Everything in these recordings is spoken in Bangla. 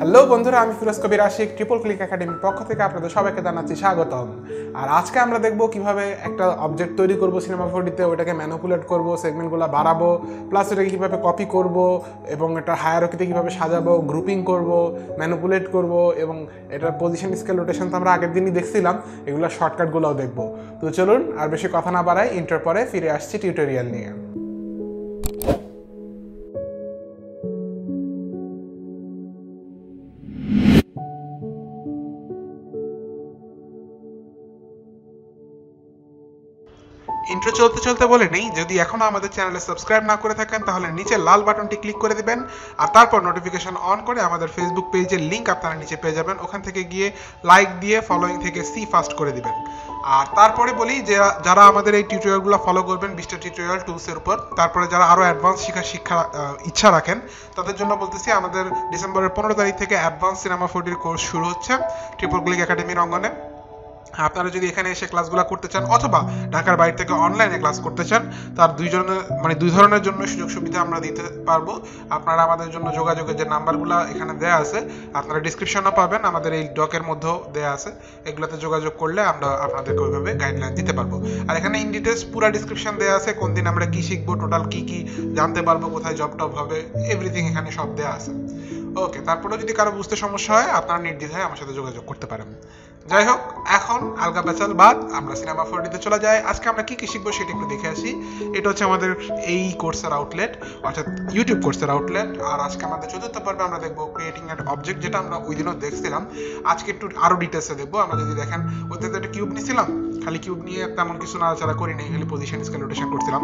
হ্যালো বন্ধুরা, আমি ফিরোজ কবির আশিক ট্রিপল ক্লিক একাডেমির পক্ষ থেকে আপনাদের সবাইকে জানাচ্ছি স্বাগতম। আর আজকে আমরা দেখব কীভাবে একটা অবজেক্ট তৈরি করব সিনেমা ফোরডিতে ওটাকে ম্যানুপুলেট করব সেগমেন্টগুলো বাড়াবো প্লাস এটাকে কীভাবে কপি করব, এবং এটা হায়ারকিতে কীভাবে সাজাবো গ্রুপিং করব ম্যানুপুলেট করব, এবং এটার পজিশন স্কেল রোটেশন তো আমরা আগের দিনই দেখছিলাম, এগুলো শর্টকাটগুলোও দেখব। তো চলুন, আর বেশি কথা না বাড়াই ইন্টার পরে ফিরে আসছি টিউটোরিয়াল নিয়ে। ইন্ট্রো চলতে চলতে বলে নেই, যদি এখনও আমাদের চ্যানেলে সাবস্ক্রাইব না করে থাকেন, তাহলে নিচে লাল বাটনটি ক্লিক করে দেবেন, আর তারপর নোটিফিকেশন অন করে আমাদের ফেসবুক পেজের লিঙ্ক আপনারা নিচে পেয়ে যাবেন, ওখান থেকে গিয়ে লাইক দিয়ে ফলোয়িং থেকে সি ফাস্ট করে দিবেন। আর তারপরে বলি যে, যারা আমাদের এই টিউটোরিয়ালগুলো ফলো করবেন বিশটা টিউটোরিয়াল টুলসের উপর, তারপরে যারা আরও অ্যাডভান্স শিখার শিক্ষা ইচ্ছা রাখেন, তাদের জন্য বলতেছি আমাদের ডিসেম্বরের পনেরো তারিখ থেকে অ্যাডভান্স সিনেমা ফোর্টির কোর্স শুরু হচ্ছে ট্রিপল ক্লিক একাডেমির অঙ্গনে। আপনারা যদি এখানে এসে ক্লাসগুলো করতে চান অথবা ঢাকার বাইরে থেকে অনলাইনে ক্লাস করতে চান, তার দুইজনের মানে দুই ধরনের জন্য সুযোগ সুবিধা আমরা দিতে পারব। আপনারা আমাদের জন্য যোগাযোগের যে নাম্বারগুলো এখানে দেয়া আছে, আপনারা ডিসক্রিপশনও পাবেন, আমাদের এই ডকের মধ্যেও দেয়া আছে। এগুলোতে যোগাযোগ করলে আমরা আপনাদেরকে ওইভাবে গাইডলাইন দিতে পারব। আর এখানে ইন ডিটেলস পুরো ডিসক্রিপশন দেয়া আছে, কোন দিন আমরা কি শিখব টোটাল কি কি জানতে পারব, কোথায় জব টব হবে এভরিথিং এখানে সব দেয়া আছে। ওকে তারপরেও যদি কারও বুঝতে সমস্যা হয়, আপনারা নির্দ্বিধায় আমার সাথে যোগাযোগ করতে পারেন। যাই হোক, এখন আলগা বেচাল বাদ, আমরা সিনেমা ফোরডিতে চলে যাই। আজকে আমরা কি কি শিখব সেটা একটু দেখে আসি। এটা হচ্ছে আমাদের এই কোর্সের আউটলেট অর্থাৎ ইউটিউব কোর্সের আউটলেট আর আজকে আমাদের চতুর্থ পর্বে আমরা দেখব ক্রিয়েটিং অ্যান অবজেক্ট যেটা আমরা ওই দিনও দেখছিলাম। আজকে একটু আরও ডিটেলসে দেখব। আমরা যদি দেখেন ওইতে একটা কিউব নিছিলাম। খালি কিউব নিয়ে তেমন কিছু নাড়াচাড়া করি নাই, খালি পজিশন স্কেল রোটেশন করছিলাম।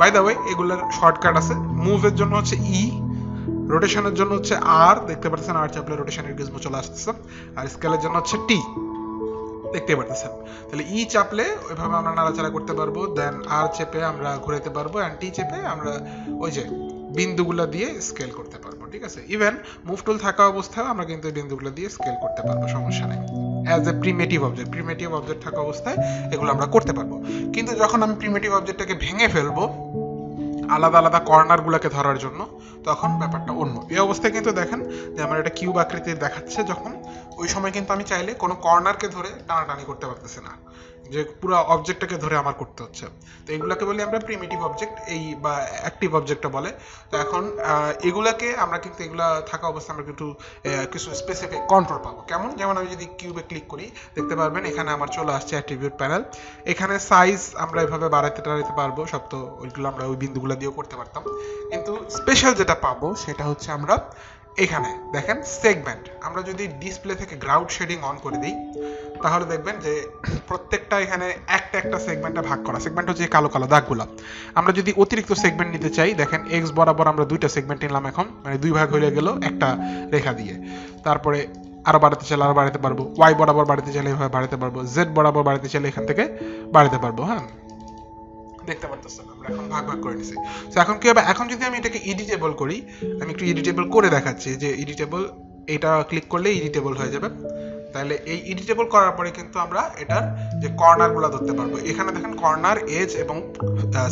বাই দ্য ওয়ে এগুলোর শর্টকাট আছে। মুভের জন্য হচ্ছে ই রোটেশনের জন্য হচ্ছে আর দেখতে পাচ্ছেন আর চাপলে রোটেশনের গিজমো চলে আসতেছে। আর স্কেলের জন্য হচ্ছে টি দেখতে পারতেছেন। তাহলে ই চাপলে ওইভাবে আমরা নাড়াচাড়া করতে পারব দেন আর চেপে আমরা ঘুরাইতে পারব অ্যান্ড টি চেপে আমরা ওই যে বিন্দুগুলো দিয়ে স্কেল করতে পারব, ঠিক আছে? ইভেন মুভ টুল থাকা অবস্থায় আমরা কিন্তু বিন্দুগুলো দিয়ে স্কেল করতে পারব, সমস্যা নেই। As a primitive object primitive object থাকা অবস্থায় এগুলো আমরা করতে পারব। কিন্তু যখন আমি প্রিমেটিভ অবজেক্টটাকে ভেঙে ফেলব আলাদা আলাদা কর্নারগুলোকে ধরার জন্য, তখন ব্যাপারটা অন্য। এই অবস্থায় কিন্তু দেখেন যে আমার এটা কিউব আকৃতির দেখাচ্ছে যখন, ওই সময় কিন্তু আমি চাইলে কোনো কর্নারকে ধরে টানাটানি করতে পারতেছি না। যে পুরো অবজেক্টটাকে ধরে আমার করতে হচ্ছে। তো এগুলাকে বলি আমরা প্রিমিটিভ অবজেক্ট এই বা অ্যাক্টিভ অবজেক্টটা বলে। তো এখন এগুলাকে আমরা কিন্তু এগুলা থাকা অবস্থায় আমরা কিন্তু কিছু স্পেসিফিক কন্ট্রোল পাবো। কেমন? যেমন আমি যদি কিউবে ক্লিক করি, দেখতে পারবেন এখানে আমার চলে আসছে অ্যাট্রিবিউট প্যানেল এখানে সাইজ আমরা এভাবে বাড়াতে টাড়াতে পারব, সব তো ওইগুলো আমরা ওই বিন্দুগুলো দিয়েও করতে পারতাম। কিন্তু স্পেশাল যেটা পাবো, সেটা হচ্ছে আমরা এখানে দেখেন সেগমেন্ট আমরা যদি ডিসপ্লে থেকে গ্রাউন্ড শেডিং অন করে দিই, তাহলে দেখবেন যে প্রত্যেকটা এখানে একটা একটা সেগমেন্টে ভাগ করা। সেগমেন্ট হচ্ছে কালো কালো দাগগুলো। আমরা যদি অতিরিক্ত সেগমেন্ট নিতে চাই, দেখেন এক্স বরাবর আমরা দুইটা সেগমেন্ট নিলাম এখন মানে দুই ভাগ হয়ে গেল একটা রেখা দিয়ে। তারপরে আরও বাড়াতে চাইলে আরও বাড়াতে পারব ওয়াই বরাবর বাড়াতে চাইলে এভাবে বাড়াতে পারব জেড বরাবর বাড়াতে চাইলে এখান থেকে বাড়াতে পারব হ্যাঁ? দেখতে পারতেছেন আমরা এখন ভাগ ভাগ করে নিছি। তো এখন কি হবে? এখন যদি আমি এটাকে এডিটেবল করি, আমি একটু এডিটেবল করে দেখাচ্ছি যে এডিটেবল এটা ক্লিক করলে এডিটেবল হয়ে যাবে। তাহলে এই এডিটেবল করার পরে কিন্তু আমরা এটার যে কর্নারগুলো ধরতে পারব। এখানে দেখেন কর্নার এজ এবং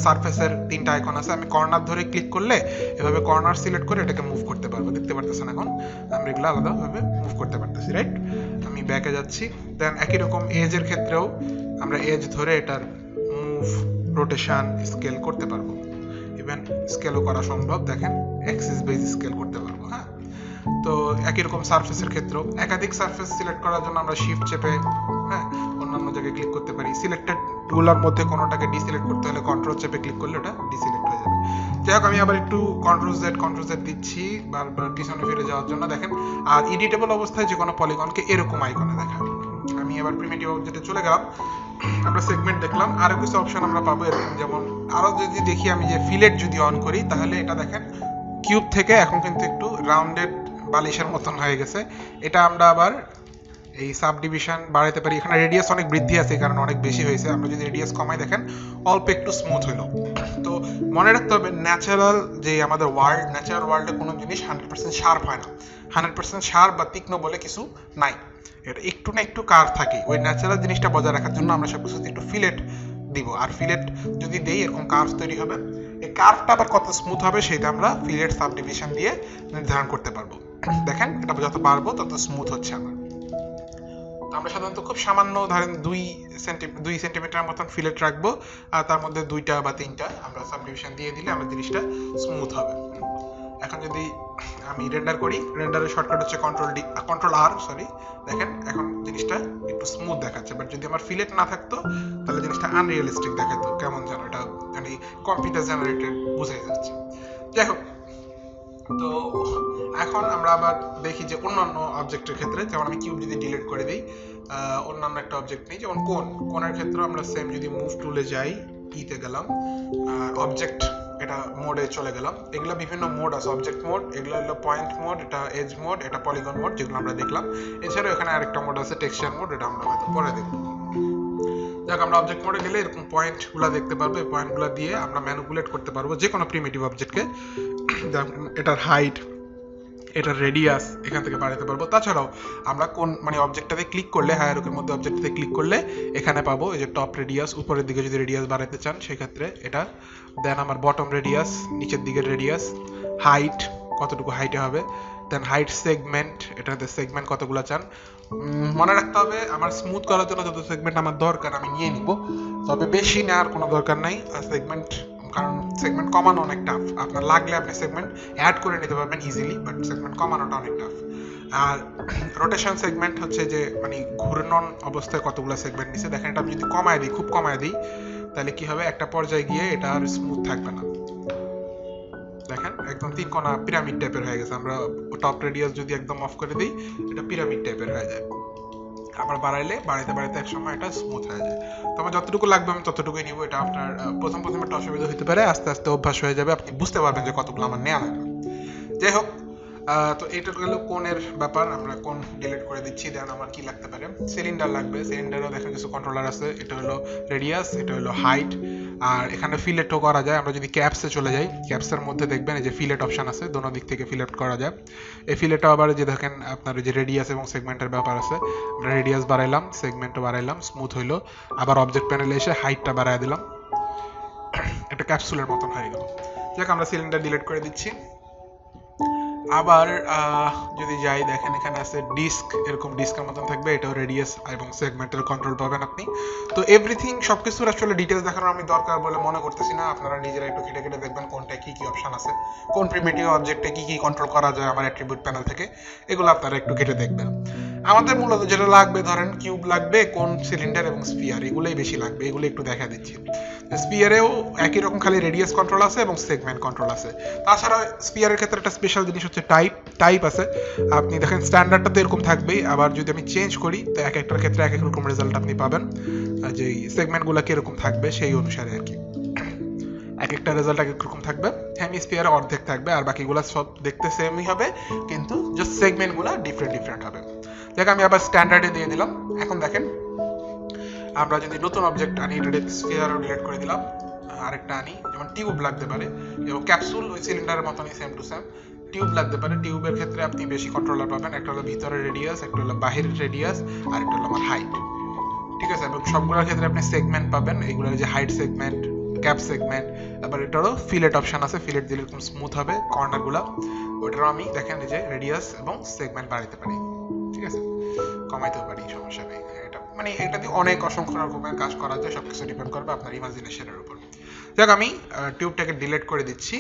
সারফেসের তিনটা আইকন আছে। আমি কর্নার ধরে ক্লিক করলে এভাবে কর্নার সিলেক্ট করে এটাকে মুভ করতে পারব। দেখতে পারতেছেন এখন? আমরা এগুলো আলাদাভাবে মুভ করতে পারতেছি রাইট আমি ব্যাকে যাচ্ছি। দেন একই রকম এজের ক্ষেত্রেও আমরা এজ ধরে এটার মুভ রোটেশন স্কেল করতে পারব। ইভেন স্কেলও করা সম্ভব, দেখেন অ্যাক্সিস বেস স্কেল করতে পারব হ্যাঁ? তো একই রকম সারফেসের ক্ষেত্রেও, একাধিক সারফেস সিলেক্ট করার জন্য আমরা শিফট চেপে হ্যাঁ অন্যান্য জায়গায় ক্লিক করতে পারি। সিলেক্টেড টুলার মধ্যে কোনোটাকে ডিসিলেক্ট করতে হলে কন্ট্রোল চেপে ক্লিক করলে ওটা ডিসিলেক্ট হয়ে যাবে। যাই হোক, আমি আবার একটু কন্ট্রোল জেড কন্ট্রোল জেড দিচ্ছি বারবার পিছনে ফিরে যাওয়ার জন্য, দেখেন। আর এডিটেবল অবস্থায় যে কোনো পলিগনকে এরকম আইকনে দেখাবে। আমি এবার প্রিমিটিভ অবজেক্টে চলে গেলাম। আমরা সেগমেন্ট দেখলাম, আরও কিছু অপশন আমরা পাবো এরকম যেমন, আরও যদি দেখি আমি যে ফিলেট যদি অন করি, তাহলে এটা দেখেন কিউব থেকে এখন কিন্তু একটু রাউন্ডেড বালিশের মতন হয়ে গেছে। এটা আমরা আবার এই সাব ডিভিশন বাড়াতে পারি। এখানে রেডিয়াস অনেক বৃদ্ধি আছে কারণ অনেক বেশি হয়েছে। আমরা যদি রেডিয়াস কমাই, দেখেন, অল্প একটু স্মুথ হইল। তো মনে রাখতে হবে ন্যাচারাল যে আমাদের ওয়ার্ল্ড ন্যাচারাল ওয়ার্ল্ডে কোনো জিনিস হান্ড্রেড পার্সেন্ট শার্প হয় না। হান্ড্রেড পার্সেন্ট শার্প বা তীক্ষ্ণ বলে কিছু নাই। এটা একটু না একটু কার থাকে। ওই ন্যাচারাল জিনিসটা বজায় রাখার জন্য আমরা সব কিছুতে একটু ফিলেট দিব। আর ফিলেট যদি দেই, এরকম কার্ভস তৈরি হবে। এই কার্ভটা আবার কত স্মুথ হবে, সেটা আমরা ফিলেট সাব ডিভিশন দিয়ে নির্ধারণ করতে পারব। দেখেন, এটা যত বাড়বো, তত স্মুথ হচ্ছে আমার। আমরা সাধারণত খুব সামান্য ধরেন দুই সেন্টি দুই সেন্টিমিটার মতন ফিলেট রাখব, আর তার মধ্যে দুইটা বা তিনটা আমরা সাবডিভিশন দিয়ে দিলে আমরা জিনিসটা স্মুথ হবে। এখন যদি আমি রেন্ডার করি রেন্ডারের শর্টকাট হচ্ছে কন্ট্রোল ডি কন্ট্রোল আর সরি দেখেন, এখন জিনিসটা একটু স্মুথ দেখাচ্ছে বাট যদি আমার ফিলেট না থাকতো, তাহলে জিনিসটা আনরিয়েলিস্টিক দেখাতো, কেমন যেন এটা মানে কম্পিউটার জেনারেটেড বোঝাই যাচ্ছে। যাই হোক তো এখন আমরা আবার দেখি যে অন্যান্য অবজেক্টের ক্ষেত্রে, যেমন আমি কিউব যদি ডিলিট করে দিই অন্যান্য একটা অবজেক্ট নেই, যেমন কোন? কোণের ক্ষেত্রে আমরা সেম যদি মুভ টুলে যাই ইতে গেলাম, আর অবজেক্ট এটা মোডে চলে গেলাম, এগুলো বিভিন্ন মোড আছে অবজেক্ট মোড এগুলো হলো পয়েন্ট মোড এটা এজ মোড এটা পলিগন মোড যেগুলো আমরা দেখলাম। এছাড়াও এখানে আরেকটা মোড আছে টেক্সচার মোড এটা আমরা হয়তো পরে দেখব। দেখ আমরা অবজেক্ট মোডে গেলে এরকম পয়েন্টগুলো দেখতে পারব, এই পয়েন্টগুলো দিয়ে আমরা ম্যানিপুলেট করতে পারব যে কোনো প্রিমিটিভ অবজেক্টকে এটার হাইট এটার রেডিয়াস এখান থেকে বাড়াতে পারব। তাছাড়াও আমরা কোন মানে অবজেক্টটাতে ক্লিক করলে হায়ারকের মধ্যে অবজেক্টটাতে ক্লিক করলে, এখানে পাবো এই যে টপ রেডিয়াস উপরের দিকে যদি রেডিয়াস বাড়াতে চান, সেক্ষেত্রে এটা দেন আমার বটম রেডিয়াস নিচের দিকের রেডিয়াস হাইট কতটুকু হাইটে হবে দেন হাইট সেগমেন্ট এটাতে সেগমেন্ট কতগুলো চান। মনে রাখতে হবে, আমার স্মুথ করার জন্য যত সেগমেন্ট আমার দরকার, আমি নিয়ে নিব। তবে বেশি নেওয়ার কোনো দরকার নাই, আর সেগমেন্ট কারণ সেগমেন্ট কমানো অনেক টাফ আপনার লাগলে আপনি সেগমেন্ট অ্যাড করে নিতে পারবেন ইজিলি বাট সেগমেন্ট কমানোটা অনেক টাফ আর রোটেশন সেগমেন্ট হচ্ছে যে মানে ঘূর্ণন অবস্থায় কতগুলো সেগমেন্ট নিছে। দেখেন এটা আমি যদি কমায় দিই, খুব কমায় দিই, তাহলে কি হবে? একটা পর্যায়ে গিয়ে এটা আর স্মুথ থাকবে না। দেখেন, একদম তিন কোনা পিরামিড টাইপের হয়ে গেছে। আমরা টপ রেডিয়াস যদি একদম অফ করে দিই, এটা পিরামিড টাইপের হয়ে যায়। আবার বাড়াইলে বাড়াইতে বাড়াইতে এক সময় এটা স্মুথ হয়ে যায়। তো আমার যতটুকু লাগবে আমি ততটুকুই নিব, এটা আপনার প্রথম প্রথম একটা অসুবিধা হতে পারে, আস্তে আস্তে অভ্যাস হয়ে যাবে, আপনি বুঝতে পারবেন যে কতগুলো আমার নেওয়া লাগবে। যাই হোক তো এটা গেল কোণের ব্যাপার, আমরা কোন ডিলিট করে দিচ্ছি, দেন আমার কি লাগতে পারে? সিলিন্ডার লাগবে সিলিন্ডারও দেখেন কিছু কন্ট্রোলার আছে, এটা হলো রেডিয়াস এটা হলো হাইট আর এখানে ফিলেটও করা যায়, আমরা যদি ক্যাপসে চলে যাই ক্যাপসের মধ্যে দেখবেন এই যে ফিলেট অপশন আছে, দোনো দিক থেকে ফিলেট করা যায়। এই ফিলেটও আবার যে দেখেন আপনার যে রেডিয়াস এবং সেগমেন্টের ব্যাপার আছে, আমরা রেডিয়াস বাড়াইলাম সেগমেন্টও বাড়াইলাম স্মুথ হইল, আবার অবজেক্ট প্যানেলে এসে হাইটটা বাড়ায় দিলাম। একটা ক্যাপসুলের মতন হয়ে গেল। যাক, আমরা সিলিন্ডার ডিলিট করে দিচ্ছি। আবার যদি যাই, দেখেন এখানে আছে ডিস্ক, এরকম ডিস্কের মতন থাকবে, এটাও রেডিয়াস এবং সেগমেন্টাল কন্ট্রোল পাবেন আপনি। তো এভরিথিং সবকিছুর আসলে ডিটেলস দেখানোর আমি দরকার বলে মনে করতেছি না। আপনারা নিজেরা একটু কেটে কেটে দেখবেন কোনটা কি কি অপশন আছে, কোন প্রিমিটিভ অবজেক্টে কি কি কন্ট্রোল করা যায় আমার অ্যাট্রিবিউট প্যানেল থেকে। এগুলো আপনারা একটু কেটে দেখবেন। আমাদের মূলত যেটা লাগবে, ধরেন কিউব লাগবে, কোন সিলিন্ডার এবং স্পিয়ার এগুলোই বেশি লাগবে, এগুলো একটু দেখা দিচ্ছি। স্পিয়ারেও একই রকম খালি রেডিয়াস কন্ট্রোল আছে এবং সেগমেন্ট কন্ট্রোল আছে। তাছাড়া স্পিয়ারের ক্ষেত্রে একটা স্পেশাল জিনিস হচ্ছে টাইপ টাইপ আছে। আপনি দেখেন স্ট্যান্ডার্ডটা তো এরকম থাকবেই, আবার যদি আমি চেঞ্জ করি, তো এক একটার ক্ষেত্রে এক এক রকম রেজাল্ট আপনি পাবেন। যে সেগমেন্টগুলো কীরকম থাকবে, সেই অনুসারে আর কি। এক একটা রেজাল্ট এক এক রকম থাকবে। হেমিস্ফিয়ারে অর্ধেক থাকবে, আর বাকিগুলো সব দেখতে সেমই হবে, কিন্তু জাস্ট সেগমেন্টগুলো ডিফারেন্ট ডিফারেন্ট হবে। দেখ আমি আবার স্ট্যান্ডার্ডে দিয়ে দিলাম। এখন দেখেন, আমরা যদি নতুন অবজেক্ট আনি, এটা ডিলিট করে দিলাম। আরেকটা আনি, যেমন টিউব লাগতে পারে। এবং ক্যাপসুল ওই সিলিন্ডারের মতনই সেম টু সেম টিউব লাগতে পারে। টিউবের ক্ষেত্রে আপনি বেশি কন্ট্রোলার পাবেন। একটা হলো ভিতরের রেডিয়াস একটা হলো বাহিরের রেডিয়াস আর একটা হলো আমার হাইট ঠিক আছে? এবং সবগুলোর ক্ষেত্রে আপনি সেগমেন্ট পাবেন। এইগুলোর যে হাইট সেগমেন্ট ক্যাপ সেগমেন্ট তারপর এটারও ফিলেট অপশন আছে। ফিলেট দিলে স্মুথ হবে কর্নারগুলো ওটারও আমি দেখেন যে রেডিয়াস এবং সেগমেন্ট বাড়াইতে পারি। ঠিক আছে? কমাইতেও পারি, সমস্যা নেই। এটা মানে এটা দিয়ে অনেক অসংখ্য রকমের কাজ করা যায়, সবকিছু ডিপেন্ড করবে আপনার ইমাজিনেশনের উপর। যাক, আমি টিউবটাকে ডিলিট করে দিচ্ছি।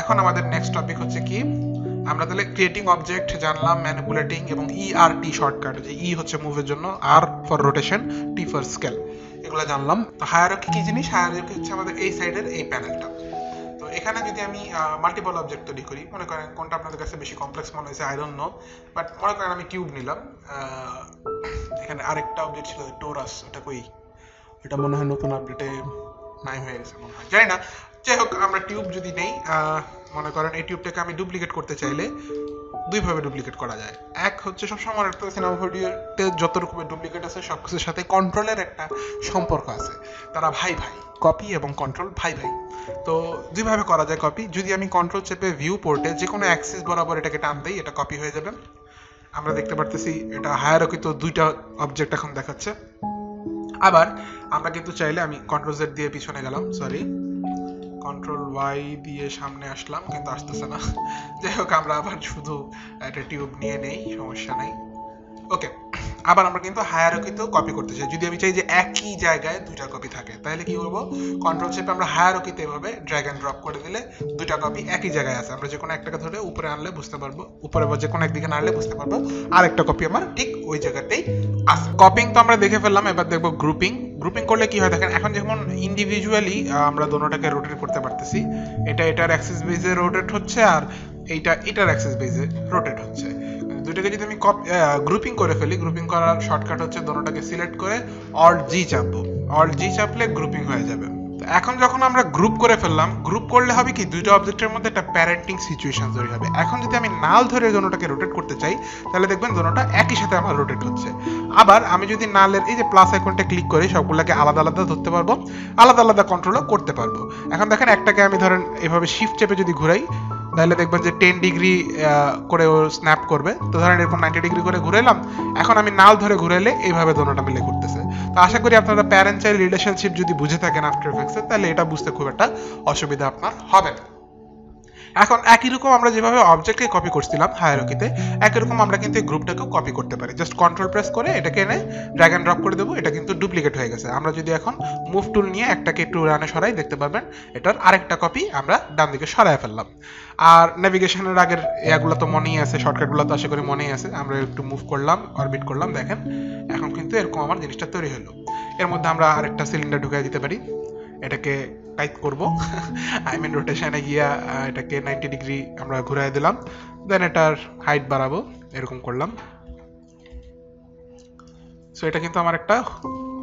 এখন আমাদের নেক্সট টপিক হচ্ছে কি, আমরা তাহলে ক্রিয়েটিং অবজেক্ট জানলাম ম্যানিপুলেটিং এবং ই আর টি শর্টকাট যে ই হচ্ছে মুভের জন্য R for rotation T for scale এগুলো জানলাম। তো হায়ারকি কি জিনিস? হায়ারকি হচ্ছে আমাদের এই সাইডের এই প্যানেলটা এখানে যদি আমি মাল্টিপল অবজেক্ট তৈরি করি, মনে করেন কোনটা আপনাদের কাছে বেশি কমপ্লেক্স মনে হয়েছে আই ডোন্ট নো বাট মনে করেন আমি কিউব নিলাম এখানে আরেকটা অবজেক্ট ছিল টোরাস ওটা কই? এটা মনে হয় নতুন আপডেটে নাই হয়ে গেছে মনে হয়, জানি না। যাই হোক, আমরা টিউব যদি নেই মনে করেন এই টিউবটাকে আমি ডুপ্লিকেট করতে চাইলে দুইভাবে ডুপ্লিকেট করা যায়। এক হচ্ছে সবসময় রাখতে হবে সিনেমা ভিডিওতে যত রকমের ডুপ্লিকেট আছে সব কিছুর সাথে কন্ট্রোলের একটা সম্পর্ক আছে। তারা ভাই ভাই কপি এবং কন্ট্রোল ভাই ভাই। তো দুইভাবে করা যায় কপি যদি আমি কন্ট্রোল চেপে ভিউ পোর্টে যে কোনো অ্যাক্সিস বরাবর এটাকে টান দেই, এটা কপি হয়ে যাবে। আমরা দেখতে পারতেছি এটা হায়ারকি তো দুইটা অবজেক্ট এখন দেখাচ্ছে। আবার আমরা কিন্তু চাইলে আমি কন্ট্রোল জেড দিয়ে পিছনে গেলাম সরি কন্ট্রোল ওয়াই দিয়ে সামনে আসলাম, কিন্তু আসতেছে না। যাই হোক, আমরা আবার শুধু একটা টিউব নিয়ে নেই, সমস্যা নাই। ওকে আবার আমরা কিন্তু হায়ারকিতেও কপি করতে চাই। যদি আমি চাই যে একই জায়গায় দুইটা কপি থাকে, তাহলে কি করব? কন্ট্রোল শেপে আমরা হায়ারকিতে এভাবে ড্র্যাগ অ্যান্ড ড্রপ করে দিলে দুইটা কপি একই জায়গায় আছে। আমরা যে কোনো একটাকে ধরে উপরে আনলে বুঝতে পারব, উপরে যে কোনো একদিকে আনলে বুঝতে পারব। আর একটা কপি আমার ঠিক ওই জায়গাতেই আছে। কপিং তো আমরা দেখে ফেললাম, এবার দেখব গ্রুপিং গ্রুপিং করলে কি হয় দেখেন, এখন যেমন ইন্ডিভিজুয়ালি আমরা দোনোটাকে রোটেট করতে পারতেছি। এটা এটার অ্যাক্সিস বেজে রোটেট হচ্ছে আর এইটা, এটার অ্যাক্সিস বেজে রোটেট হচ্ছে। দুইটাকে যদি আমি গ্রুপিং করে ফেলি গ্রুপিং করার শর্টকাট হচ্ছে দোনোটাকে সিলেক্ট করে অল্ট জি চাপবো। অল্ট জি চাপলে গ্রুপিং হয়ে যাবে। এখন যখন আমরা গ্রুপ করে ফেললাম গ্রুপ করলে হবে কি, দুইটা অবজেক্টের মধ্যে একটা প্যারেন্টিং সিচুয়েশন তৈরি হবে। এখন যদি আমি নাল ধরে দোনোটাকে রোটেট করতে চাই, তাহলে দেখবেন দোনোটা একই সাথে আমার রোটেট হচ্ছে। আবার আমি যদি নালের এই যে প্লাস আইকনটা ক্লিক করি, সবগুলোকে আলাদা আলাদা ধরতে পারব, আলাদা আলাদা কন্ট্রোলও করতে পারব। এখন দেখেন একটাকে আমি ধরেন এভাবে শিফট চেপে যদি ঘুরাই তাহলে দেখবেন যে টেন ডিগ্রি করে ও স্ন্যাপ করবে। তো ধরেন এরকম নাইনটি ডিগ্রি করে ঘুরেলাম এখন আমি নাল ধরে ঘুরেলে এইভাবে দোনোটা মিলে করতেছে তো আশা করি আপনারা প্যারেন্ট চাইল্ড রিলেশনশিপ যদি বুঝে থাকেন আফটার এফেক্টসে তাহলে এটা বুঝতে খুব একটা অসুবিধা আপনার হবে না। এখন একই রকম আমরা যেভাবে অবজেক্টকে কপি করছিলাম হায়ারকিতে একই রকম আমরা কিন্তু এই গ্রুপটাকেও কপি করতে পারি। জাস্ট কন্ট্রোল প্রেস করে এটাকে এনে ড্র্যাগ অ্যান্ড ড্রপ করে দেবো, এটা কিন্তু ডুপ্লিকেট হয়ে গেছে। আমরা যদি এখন মুভ টুল নিয়ে একটাকে একটু রানে সরাই, দেখতে পাবেন এটার আরেকটা কপি আমরা ডান দিকে সরাই ফেললাম। আর নেভিগেশনের আগের এগুলো তো মনেই আছে শর্টকাটগুলো তো আশা করি মনেই আছে। আমরা একটু মুভ করলাম অরবিট করলাম, দেখেন। এখন কিন্তু এরকম আমার জিনিসটা তৈরি হলো। এর মধ্যে আমরা আরেকটা সিলিন্ডার ঢুকিয়ে দিতে পারি। এটাকে টাইপ করব। আই মিন রোটেশনে গিয়া এটাকে নাইনটি ডিগ্রি আমরা ঘুরাই দিলাম। দেন এটার হাইট বাড়াবো, এরকম করলাম। সো এটা কিন্তু আমার একটা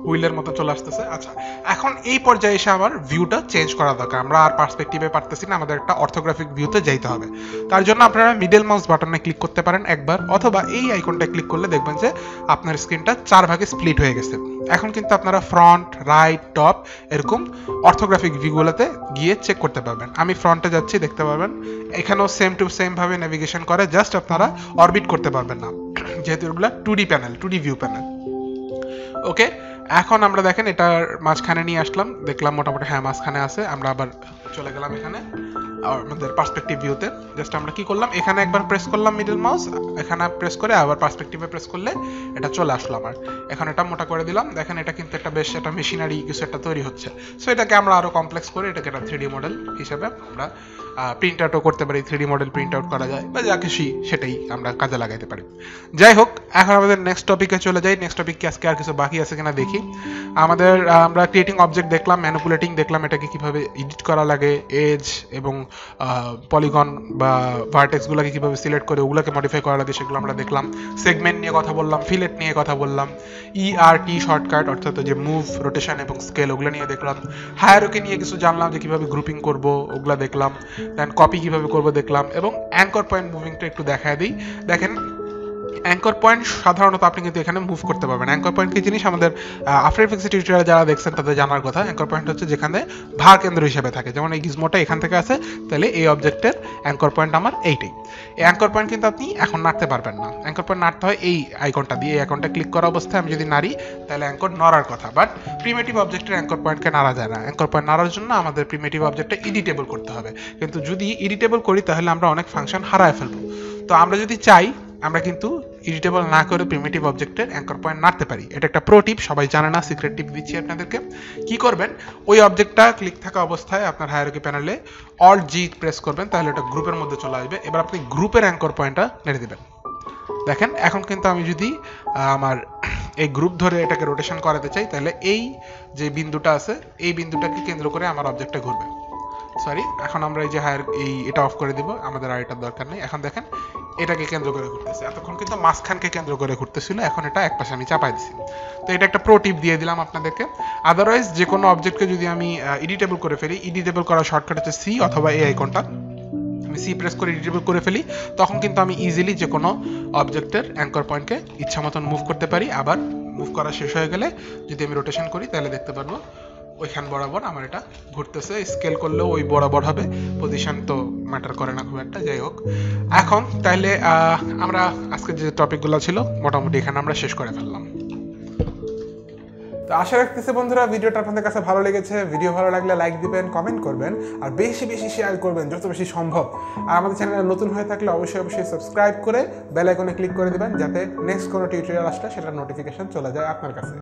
হুইলের মতো চলে আসতেছে। আচ্ছা এখন এই পর্যায়ে এসে আমার ভিউটা চেঞ্জ করা দরকার। আমরা আর পার্সপেক্টিভে পারতেছি না, আমাদের একটা অর্থোগ্রাফিক ভিউতে যাইতে হবে। তার জন্য আপনারা মিডল মাউস বাটনে ক্লিক করতে পারেন একবার, অথবা এই আইকনটা ক্লিক করলে দেখবেন যে আপনার স্ক্রিনটা চার ভাগে স্প্লিট হয়ে গেছে। এখন কিন্তু আপনারা ফ্রন্ট রাইট টপ এরকম অর্থোগ্রাফিক ভিউগুলোতে গিয়ে চেক করতে পারবেন। আমি ফ্রন্টে যাচ্ছি, দেখতে পারবেন। এখানেও সেম টু সেম ভাবে নেভিগেশন করে জাস্ট আপনারা অরবিট করতে পারবেন না। যেহেতু এগুলো two D panel two D view panel okay এখন আমরা দেখেন এটার মাঝখানে নিয়ে আসলাম। দেখলাম মোটামুটি হ্যাঁ মাঝখানে আছে। আমরা আবার চলে গেলাম এখানে, আমাদের পার্সপেক্টিভ ভিউতে জাস্ট আমরা কি করলাম? এখানে একবার প্রেস করলাম মিডল মাউস এখানে প্রেস করে আবার পার্সপেক্টিভে প্রেস করলে এটা চলে আসলো আমার। এখন এটা মোটা করে দিলাম। দেখেন এটা কিন্তু একটা বেশ, একটা মেশিনারি কিছু একটা তৈরি হচ্ছে। সো এটাকে আমরা আরও কমপ্লেক্স করে এটাকে একটা থ্রি মডেল হিসেবে আমরা প্রিন্ট আউটও করতে পারি থ্রি মডেল প্রিন্ট আউট করা যায়, বা যা কিছু সেটাই আমরা কাজে লাগাইতে পারি। যাই হোক, এখন আমাদের নেক্সট টপিকে চলে যাই। নেক্সট টপিক কি, আজকে আর কিছু বাকি আছে কিনা দেখি। আমাদের আমরা ক্রিয়েটিং অবজেক্ট দেখলাম ম্যানুপুলেটিং দেখলাম, এটাকে কীভাবে এডিট করা লাগে এজ এবং পলিগন বা ভার্টেক্সগুলোকে কীভাবে সিলেক্ট করে, ওগুলোকে মডিফাই করা লাগে, সেগুলো আমরা দেখলাম। সেগমেন্ট নিয়ে কথা বললাম ফিলেট নিয়ে কথা বললাম ই আর টি শর্টকাট অর্থাৎ যে মুভ রোটেশন এবং স্কেল ওগুলো নিয়ে দেখলাম। হায়ারোকে নিয়ে কিছু জানলাম যে কীভাবে গ্রুপিং করব, ওগুলো দেখলাম। দেন কপি কীভাবে করব দেখলাম এবং অ্যাঙ্কর পয়েন্ট মুভিংটা একটু দেখায় দিই। দেখেন অ্যাঙ্কর পয়েন্ট সাধারণত আপনি কিন্তু এখানে মুভ করতে পারবেন। অ্যাঙ্কর পয়েন্ট কি জিনিস? আমাদের আফটার এফেক্টস টিউটোরিয়াল যারা দেখছেন তাদের জানার কথা। অ্যাঙ্কর পয়েন্ট হচ্ছে যেখানে ভার কেন্দ্র হিসেবে থাকে। যেমন এই গিজমোটা এখান থেকে আছে, তাহলে এই অবজেক্টের অ্যাঙ্কর পয়েন্ট আমার এইটাই। এই অ্যাঙ্কর পয়েন্ট কিন্তু আপনি এখন নাড়তে পারবেন না। অ্যাঙ্কর পয়েন্ট নাড়তে হয় এই আইকনটা দিয়ে। এই আইকনটা ক্লিক করা অবস্থায় আমি যদি নাড়ি, তাহলে অ্যাঙ্কর নড়ার কথা। বাট প্রিমেটিভ অবজেক্টের অ্যাঙ্কর পয়েন্টকে নাড়া যায় না। অ্যাঙ্কর পয়েন্ট নাড়ার জন্য আমাদের প্রিমেটিভ অবজেক্টটা এডিটেবল করতে হবে। কিন্তু যদি এডিটেবল করি, তাহলে আমরা অনেক ফাংশন হারায় ফেলব। তো আমরা যদি চাই আমরা কিন্তু এডিটেবল না করে প্রিমিটিভ অবজেক্টের অ্যাঙ্কর পয়েন্ট নাড়তে পারি। এটা একটা প্রো টিপ সবাই জানে না সিক্রেট টিপ দিচ্ছি আপনাদেরকে। কি করবেন? ওই অবজেক্টটা ক্লিক থাকা অবস্থায় আপনার হায়ারকি প্যানেলে অল জি প্রেস করবেন, তাহলে এটা গ্রুপের মধ্যে চলে আসবে। এবার আপনি গ্রুপের অ্যাঙ্কর পয়েন্টটা নেড়ে দেবেন। দেখেন, এখন কিন্তু আমি যদি আমার এই গ্রুপ ধরে এটাকে রোটেশন করাতে চাই, তাহলে এই যে বিন্দুটা আছে, এই বিন্দুটাকে কেন্দ্র করে আমার অবজেক্টটা ঘুরবে। সরি এখন আমরা এই যে হায়ার এই এটা অফ করে দিব, আমাদের আর এটার দরকার নেই। এখন দেখেন এটাকে কেন্দ্র করে ঘুরতেছে। এতক্ষণ কিন্তু মাঝখানকে কেন্দ্র করে ঘুরতেছিল, এখন এটা এক পাশে আমি চাপাই দিছি। তো এটা একটা প্রো টিপ দিয়ে দিলাম আপনাদেরকে। আদারওয়াইজ যে কোনো অবজেক্টকে যদি আমি এডিটেবল করে ফেলি এডিটেবল করার শর্টকাট হচ্ছে সি অথবা এই আইকনটা আমি সি প্রেস করে এডিটেবল করে ফেলি, তখন কিন্তু আমি ইজিলি যে কোনো অবজেক্টের অ্যাঙ্কর পয়েন্টকে ইচ্ছা মতন মুভ করতে পারি। আবার মুভ করা শেষ হয়ে গেলে যদি আমি রোটেশন করি, তাহলে দেখতে পারব ওইখান বরাবর আমার এটা ঘুরতেছে। স্কেল করলেও ওই বরাবর হবে। পজিশন তো ম্যাটার করে না খুব একটা, যাই হোক। এখন তাহলে আমরা আজকে যে টপিকগুলো ছিল, মোটামুটি এখানে আমরা শেষ করে ফেললাম। তো আশা রাখতেছি বন্ধুরা, ভিডিওটা আপনাদের কাছে ভালো লেগেছে। ভিডিও ভালো লাগলে লাইক দিবেন কমেন্ট করবেন, আর বেশি বেশি শেয়ার করবেন, যত বেশি সম্ভব। আর আমাদের চ্যানেলে নতুন হয়ে থাকলে অবশ্যই অবশ্যই সাবস্ক্রাইব করে বেল আইকনে ক্লিক করে দিবেন, যাতে নেক্সট কোনো টিউটোরিয়াল আসলে সেটার নোটিফিকেশন চলে যায় আপনার কাছে।